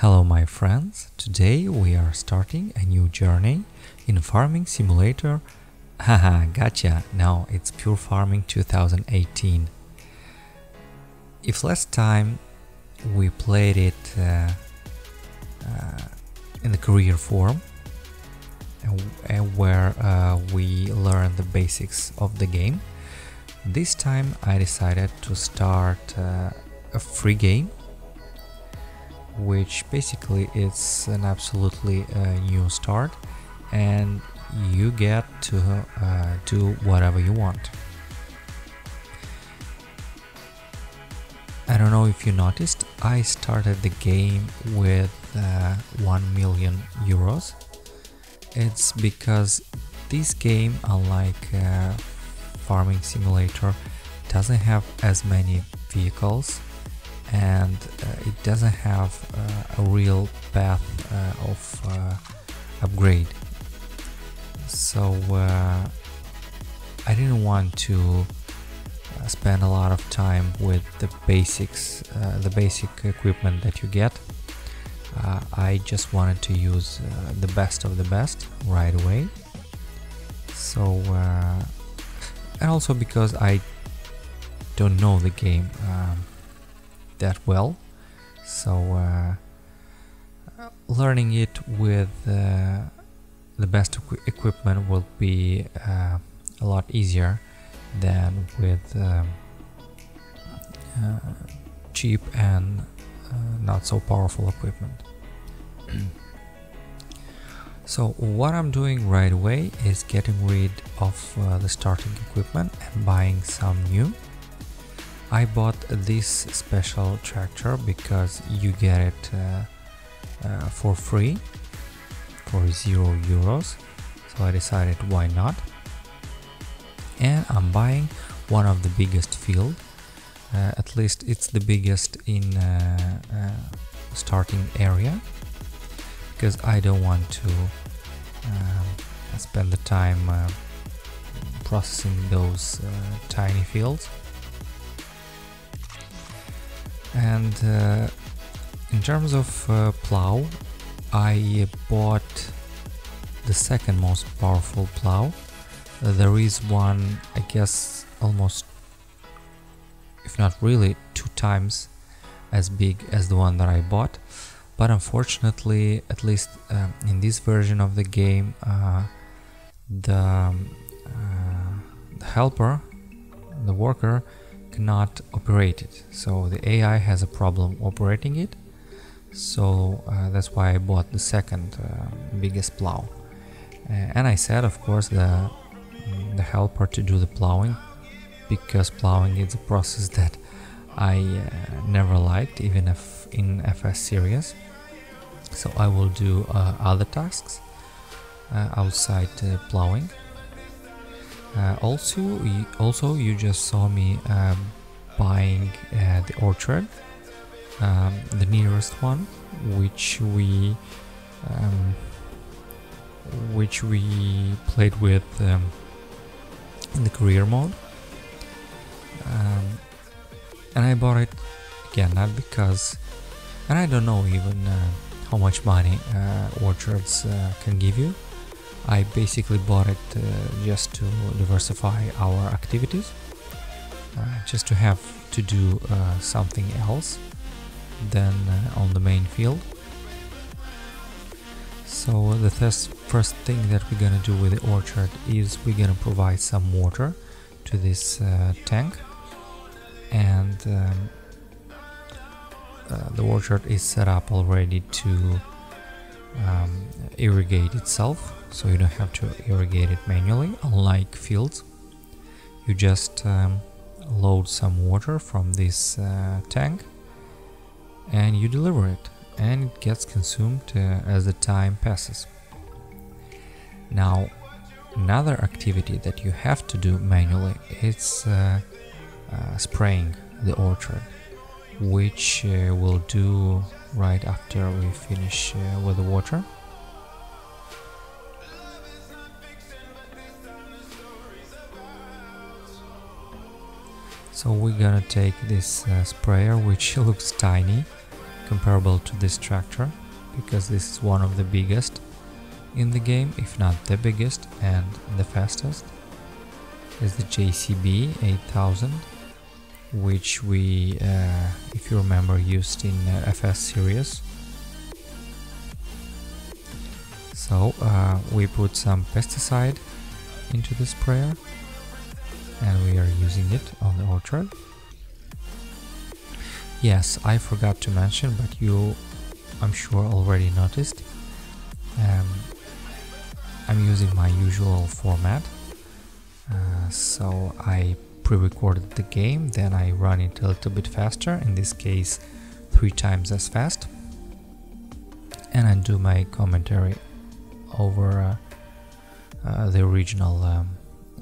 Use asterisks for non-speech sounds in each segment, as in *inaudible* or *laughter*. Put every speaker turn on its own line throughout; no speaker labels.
Hello my friends, today we are starting a new journey in Farming Simulator. *laughs* Haha, gotcha, now it's Pure Farming 2018. If last time we played it uh, uh, in the career form, uh, where uh, we learned the basics of the game, this time I decided to start uh, a free game which basically it's an absolutely uh, new start and you get to uh, do whatever you want. I don't know if you noticed, I started the game with uh, 1 million euros. It's because this game, unlike uh, Farming Simulator, doesn't have as many vehicles and uh, it doesn't have uh, a real path uh, of upgrade. So I didn't want to spend a lot of time with the basics the basic equipment that you get. Uh, I just wanted to use uh, the best of the best right away. So uh, and also because I don't know the game um, that well. So uh, learning it with uh, the best equi equipment will be uh, a lot easier than with um, cheap and not so powerful equipment. *clears throat* So what I'm doing right away is getting rid of uh, the starting equipment and buying some new I bought this special tractor because you get it uh, uh, for free for 0 euros. So I decided why not? And I'm buying one of the biggest field. Uh, at least it's the biggest in uh, uh, starting area because I don't want to um, spend the time uh, processing those tiny fields and uh, in terms of uh, plow I bought the second most powerful plow. Uh, there is one I guess almost if not really two times as big as the one that I bought. But unfortunately at least um, in this version of the game uh, the, um, uh, the helper the worker cannot operate it. So the AI has a problem operating it. So uh, that's why I bought the second uh, biggest plow. Uh, and I said of course the the helper to do the plowing because plowing is a process *laughs* that I uh, never liked even if in FS series. So I will do other tasks outside plowing uh, also, you, also you just saw me um, buying uh, the orchard, um, the nearest one, which we um, which we played with um, in the career mode. Um, and I bought it again not because, and I don't know even uh, how much money uh, orchards uh, can give you I basically bought it uh, just to diversify our activities, uh, just to have to do uh, something else than uh, on the main field. So the first thing that we're gonna do with the orchard is we're gonna provide some water to this uh, tank and um, uh, the orchard is set up already to um, irrigate itself so you don't have to irrigate it manually unlike fields. You just um, load some water from this uh, tank and you deliver it and it gets consumed uh, as the time passes. Now another activity that you have to do manually is uh, uh spraying the orchard which uh, we'll do right after we finish uh, with the water So we're gonna take this uh, sprayer which *laughs* looks tiny comparable to this tractor because this is one of the biggest in the game, if not the biggest and the fastest. Is the JCB 8000, which we, uh, if you remember, used in uh, FS series. So uh, we put some pesticide into the sprayer and we are using it on the orchard. Yes, I forgot to mention, but you, I'm sure, already noticed. Um, I'm using my usual format. Uh, so I pre-recorded the game, then I run it a little bit faster, in this case three times as fast. And I do my commentary over uh, uh, the original um,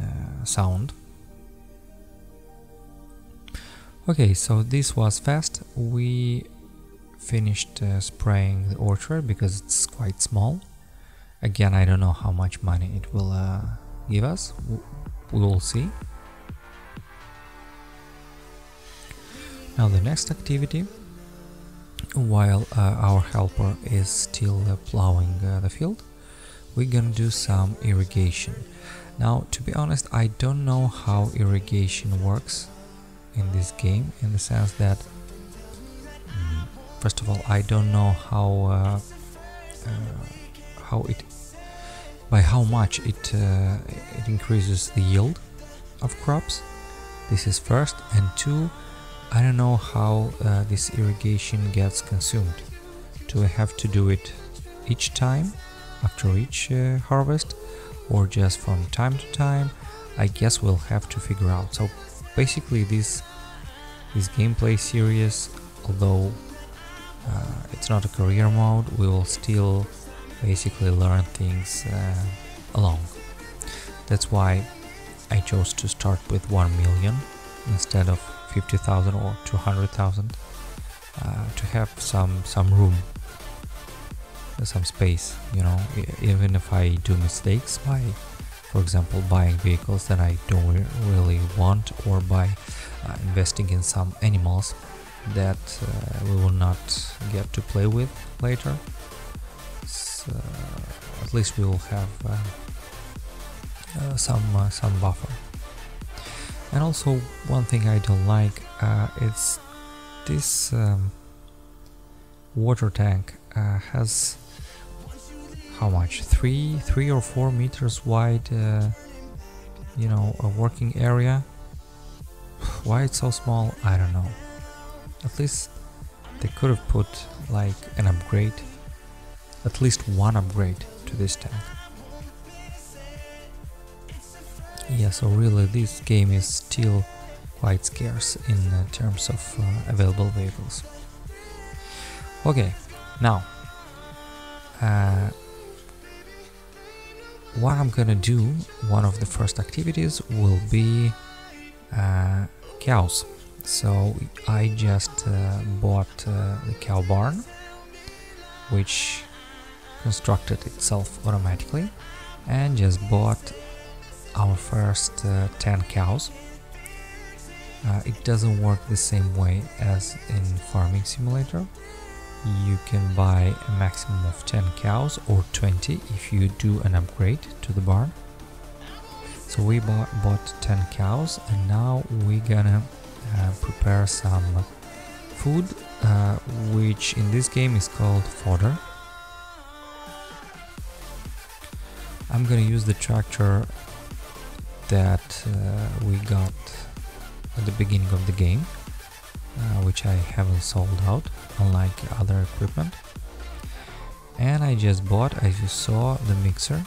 uh, sound. Okay, so this was fast. We finished uh, spraying the orchard because it's quite small. Again, I don't know how much money it will uh, give us. We will see. Now the next activity, while uh, our helper is still uh, plowing uh, the field, we're gonna do some irrigation. Now, to be honest, I don't know how irrigation works in this game in the sense that mm, first of all I don't know how uh, uh, how it by how much it uh, it increases the yield of crops. This is first. And two I don't know how uh, this irrigation gets consumed. Do I have to do it each time after each uh, harvest or just from time to time? I guess we'll have to figure out. So basically this this gameplay series although uh, it's not a career mode we will still basically learn things uh, along. That's why I chose to start with 1 million instead of 50,000 or 200,000 uh, to have some some room some space you know even if I do mistakes by for example buying vehicles that I don't really want or by uh, investing in some animals that uh, we will not get to play with later. So at least we will have uh, some some buffer. And also one thing I don't like uh, is this um, water tank uh, has how much? Three three or four meters wide uh, you know a working area. *sighs* Why it's so small I don't know. At least they could have put like an upgrade. At least one upgrade to this tank. Yeah so really this game is still quite scarce in uh, terms of uh, available vehicles. Okay now uh, what I'm gonna do, one of the first activities will be uh, cows. So I just uh, bought uh, the cow barn, which constructed itself automatically, and just bought our first uh, 10 cows. Uh, it doesn't work the same way as in Farming Simulator you can buy a maximum of 10 cows or 20 if you do an upgrade to the barn. So we bought, bought 10 cows and now we're gonna uh, prepare some food uh, which in this game is called fodder. I'm gonna use the tractor that uh, we got at the beginning of the game uh, which I haven't sold out unlike other equipment. And I just bought as you saw the mixer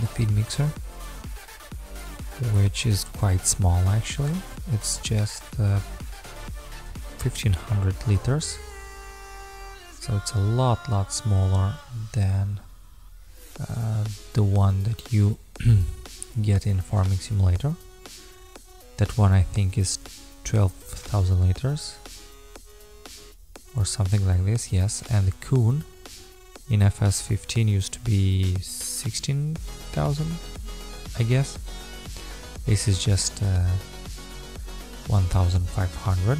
the feed mixer which is quite small actually. It's just uh, 1500 liters. So it's a lot lot smaller than uh, the one that you *clears throat* get in farming simulator. That one I think is 12,000 liters or something like this, yes. And the Kuhn in FS15 used to be 16,000, I guess. This is just uh, 1,500.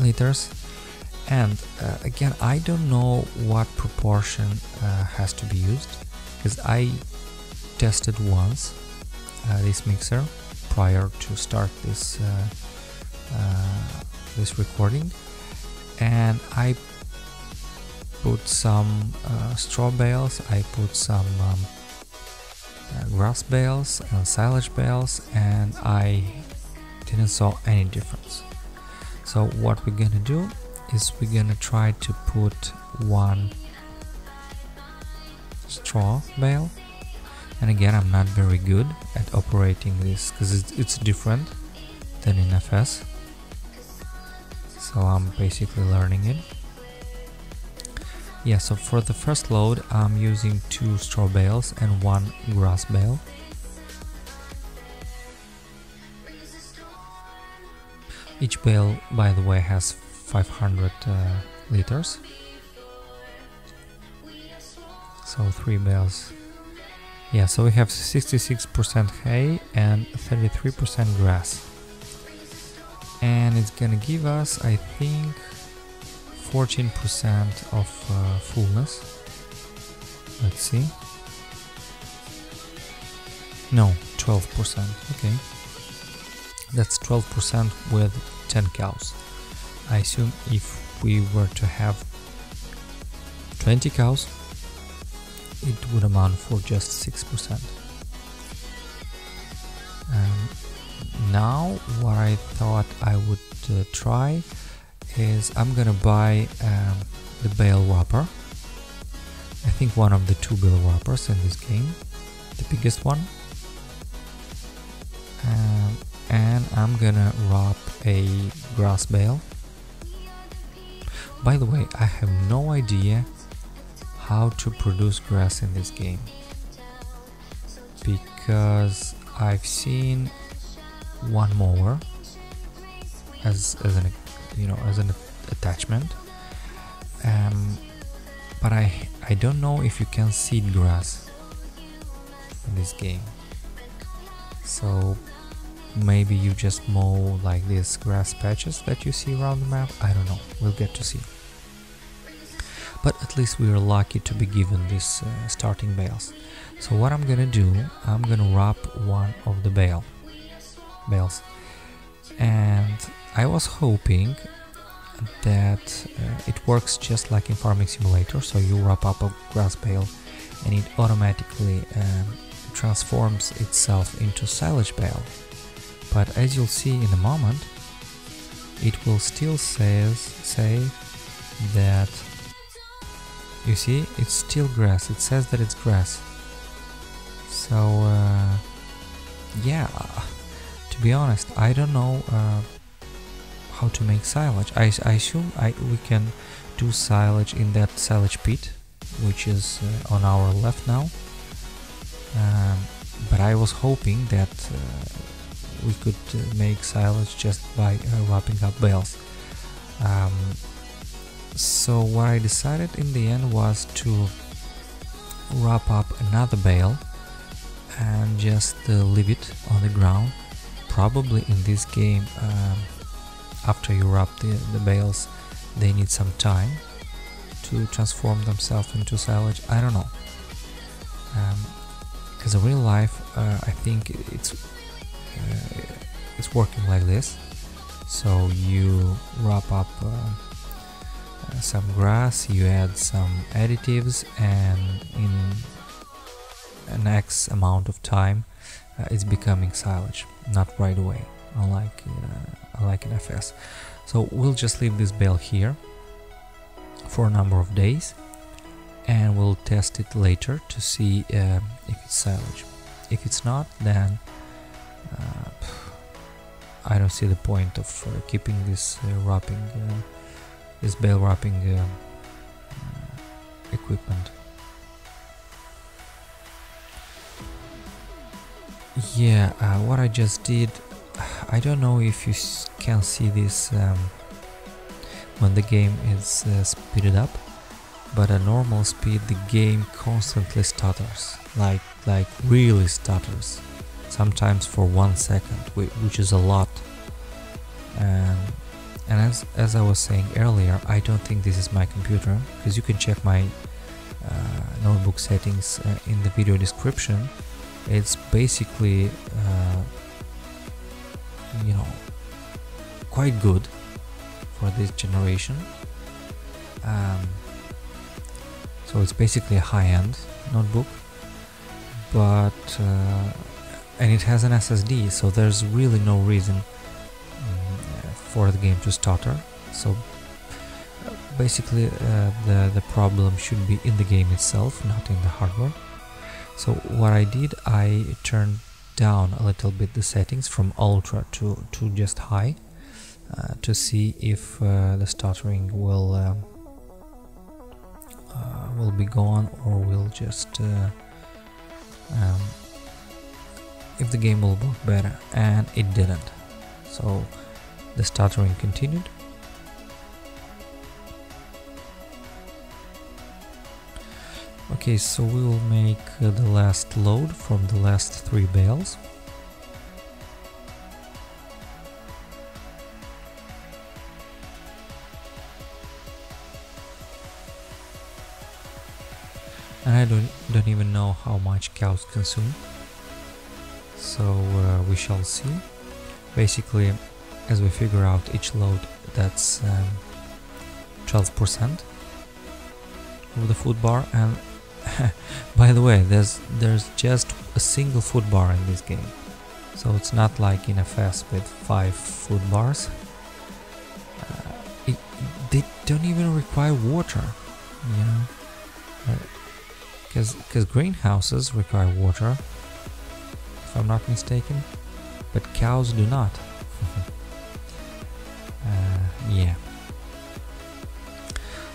liters and uh, again I don't know what proportion uh, has to be used because I tested once uh, this mixer prior to start this uh, uh, this recording. And I put some uh, straw bales I put some um, grass bales and silage bales and I didn't saw any difference. So what we're gonna do is we're gonna try to put one straw bale and again I'm not very good at operating this because it's, different than in FS so I'm basically learning it. Yeah so for the first load I'm using two straw bales and one grass bale. Each bale by the way has 500 uh, liters. So three bales yeah so we have 66% hay and 33% grass. And it's gonna give us I think 14% of uh, fullness. Let's see. No 12% okay. That's 12% with 10 cows. I assume if we were to have 20 cows it would amount for just 6%. Um, now what I thought I would uh, try is I'm gonna buy um, the bale wrapper. I think one of the two bale wrappers in this game, the biggest one. Um, and I'm gonna wrap a grass bale by the way, I have no idea how to produce grass in this game. Because I've seen one mower as, as an you know as an attachment. Um, but I I don't know if you can seed grass in this game. So maybe you just mow like these grass patches that you see around the map. I don't know. We'll get to see but at least we are lucky to be given these uh, starting bales. So what I'm gonna do, I'm gonna wrap one of the bale bales, and I was hoping that uh, it works just like in Farming Simulator. So you wrap up a grass bale, and it automatically um, transforms itself into silage bale. But as you'll see in a moment, it will still says say that you see, it's still grass. It says that it's grass. So, uh, yeah, to be honest, I don't know uh, how to make silage. I, I assume I, we can do silage in that silage pit, which is uh, on our left now. Um, but I was hoping that uh, we could uh, make silage just by uh, wrapping up bales. Um, so what I decided in the end was to wrap up another bale and just uh, leave it on the ground. Probably in this game, um, after you wrap the, the bales, they need some time to transform themselves into silage. I don't know. Because um, in real life, uh, I think it's uh, it's working like this. So you wrap up uh, some grass, you add some additives and in an X amount of time uh, it's becoming silage, not right away, unlike, uh, in FS. So we'll just leave this bale here for a number of days and we'll test it later to see uh, if it's silage. If it's not, then uh, I don't see the point of uh, keeping this uh, wrapping this bale wrapping uh, equipment. Yeah, uh, what I just did, *sighs* I don't know if you can see this um, when the game is uh, speeded up, but at normal speed the game constantly stutters, like like really stutters, sometimes for one second, which is a lot. And and as, as I was saying earlier, I don't think this is my computer because you can check my uh, notebook settings uh, in the video description. It's basically, uh, you know, quite good for this generation. Um, so it's basically a high-end notebook, but uh, and it has an SSD, so there's really no reason for the game to stutter so basically uh, the the problem should be in the game itself not in the hardware. So what I did I turned down a little bit the settings from ultra to to just high uh, to see if uh, the stuttering will um, uh, will be gone or will just uh, um, if the game will work better and it didn't. So the stuttering continued. Okay, so we will make uh, the last load from the last three bales. And I don't, don't even know how much cows consume. So uh, we shall see. Basically, as we figure out each load that's 12% um, of the food bar. And *laughs* by the way there's there's just a single food bar in this game. So it's not like in FS with five food bars. Uh, it, they don't even require water you know? Because uh, because greenhouses require water if I'm not mistaken but cows do not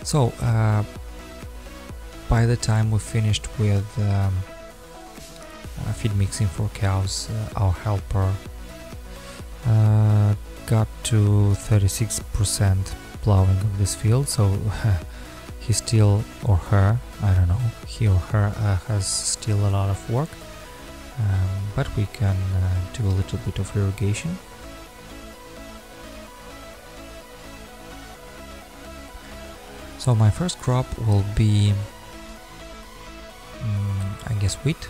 so uh, by the time we finished with um, uh, feed mixing for cows our helper got to 36% plowing of this field so *laughs* he still or her I don't know he or her uh, has still a lot of work. Um, but we can uh, do a little bit of irrigation So my first crop will be, um, I guess, wheat.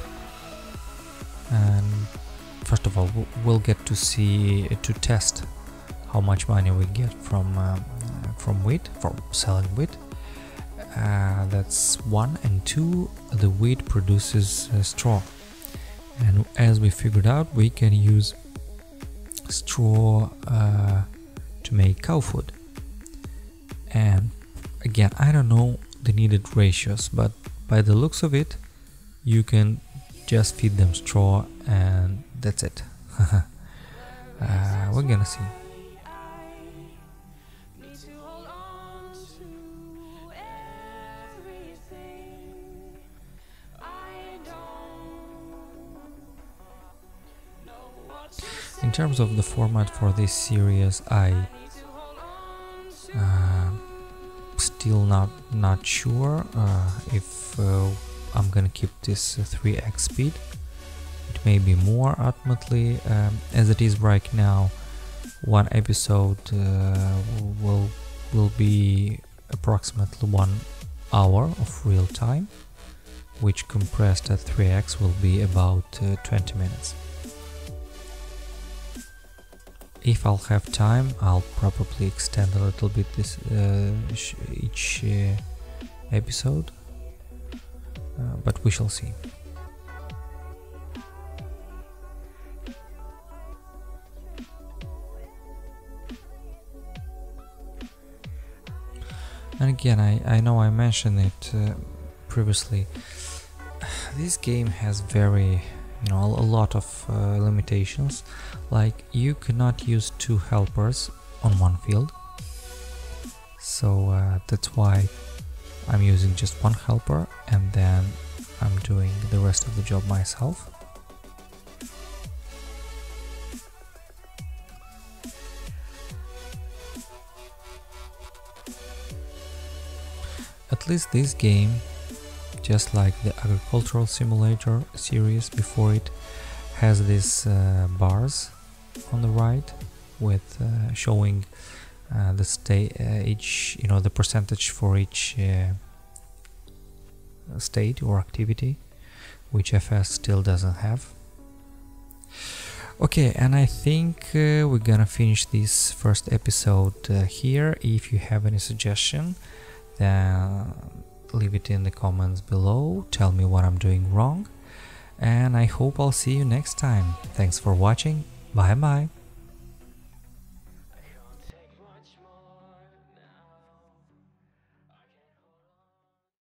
And first of all, we'll get to see to test how much money we get from uh, from wheat from selling wheat. Uh, that's one and two. The wheat produces uh, straw, and as we figured out, we can use straw uh, to make cow food. And again I don't know the needed ratios but by the looks of it you can just feed them straw and that's it. *laughs* Uh, we're gonna see. In terms of the format for this series, I uh, still not not sure uh, if uh, I'm gonna keep this 3x uh, speed. It may be more ultimately um, as it is right now one episode will will be approximately one hour of real time which compressed at 3x will be about uh, 20 minutes if I'll have time I'll probably extend a little bit this uh, each uh, episode. Uh, but we shall see. And again I, I know I mentioned it uh, previously. *sighs* This game has very you know a lot of uh, limitations. Like you cannot use two helpers on one field. So uh, that's why I'm using just one helper and then I'm doing the rest of the job myself. At least this game just like the agricultural simulator series before it has these uh, bars on the right with uh, showing uh, the state uh, each you know the percentage for each uh, state or activity which FS still doesn't have. Okay and I think uh, we're gonna finish this first episode here. If you have any suggestion then leave it in the comments below. Tell me what I'm doing wrong. And I hope I'll see you next time. Thanks for watching. Bye bye